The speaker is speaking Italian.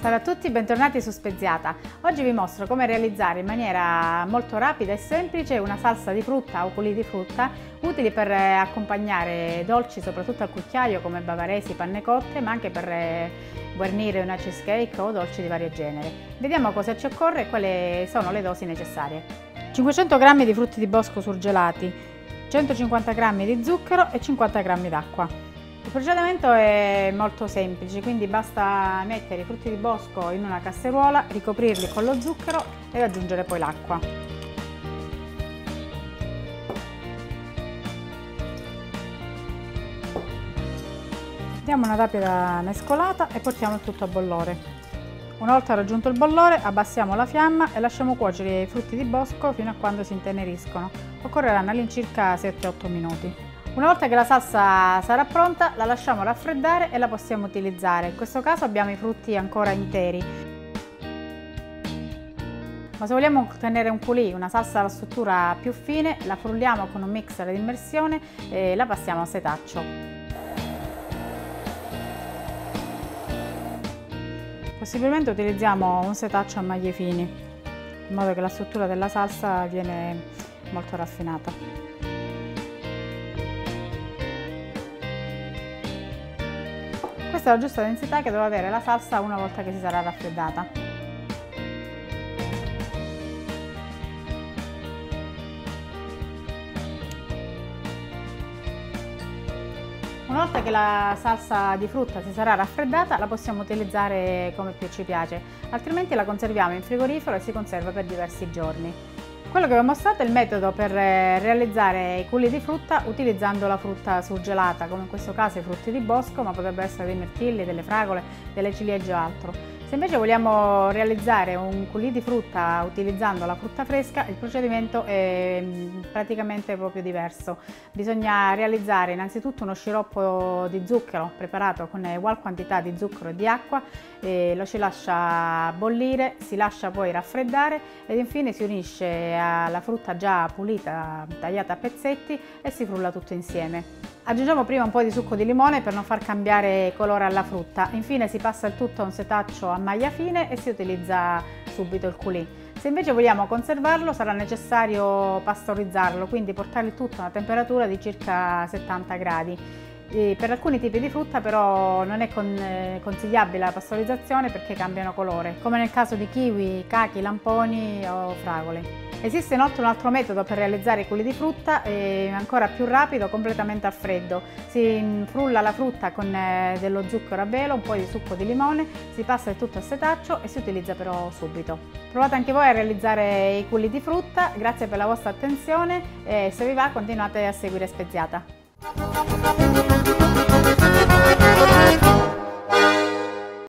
Salve a tutti, bentornati su Speziata. Oggi vi mostro come realizzare in maniera molto rapida e semplice una salsa di frutta o pulì di frutta utili per accompagnare dolci soprattutto al cucchiaio come bavaresi, panne cotte ma anche per guarnire una cheesecake o dolci di vario genere. Vediamo cosa ci occorre e quali sono le dosi necessarie. 500 g di frutti di bosco surgelati, 150 g di zucchero e 50 g d'acqua. Il procedimento è molto semplice, quindi basta mettere i frutti di bosco in una casseruola, ricoprirli con lo zucchero ed aggiungere poi l'acqua. Diamo una rapida mescolata e portiamo il tutto a bollore. Una volta raggiunto il bollore abbassiamo la fiamma e lasciamo cuocere i frutti di bosco fino a quando si inteneriscono. Occorreranno all'incirca 7-8 minuti. Una volta che la salsa sarà pronta la lasciamo raffreddare e la possiamo utilizzare. In questo caso abbiamo i frutti ancora interi. Ma se vogliamo ottenere un coulis, una salsa alla struttura più fine, la frulliamo con un mixer di immersione e la passiamo a setaccio. Possibilmente utilizziamo un setaccio a maglie fini, in modo che la struttura della salsa viene molto raffinata. Questa è la giusta densità che dovrà avere la salsa una volta che si sarà raffreddata. Una volta che la salsa di frutta si sarà raffreddata la possiamo utilizzare come più ci piace, altrimenti la conserviamo in frigorifero e si conserva per diversi giorni. Quello che vi ho mostrato è il metodo per eh, realizzare i culli di frutta utilizzando la frutta surgelata, come in questo caso i frutti di bosco, ma potrebbero essere dei mirtilli, delle fragole, delle ciliegie o altro. Se invece vogliamo realizzare un coulis di frutta utilizzando la frutta fresca, il procedimento è mm, praticamente proprio diverso. Bisogna realizzare innanzitutto uno sciroppo di zucchero preparato con ugual quantità di zucchero e di acqua, e lo si lascia bollire, si lascia poi raffreddare ed infine si unisce alla frutta già pulita, tagliata a pezzetti e si frulla tutto insieme. Aggiungiamo prima un po' di succo di limone per non far cambiare colore alla frutta. Infine si passa il tutto a un setaccio a maglia fine e si utilizza subito il coulis. Se invece vogliamo conservarlo sarà necessario pastorizzarlo, quindi portare il tutto a una temperatura di circa 70 gradi. E per alcuni tipi di frutta però non è con, eh, consigliabile la pastorizzazione perché cambiano colore, come nel caso di kiwi, cachi, lamponi o fragole. Esiste inoltre un altro metodo per realizzare i culli di frutta, eh, ancora più rapido, completamente a freddo. Si frulla la frutta con eh, dello zucchero a velo, un po' di succo di limone, si passa il tutto a setaccio e si utilizza però subito. Provate anche voi a realizzare i culli di frutta, grazie per la vostra attenzione e se vi va continuate a seguire Speziata.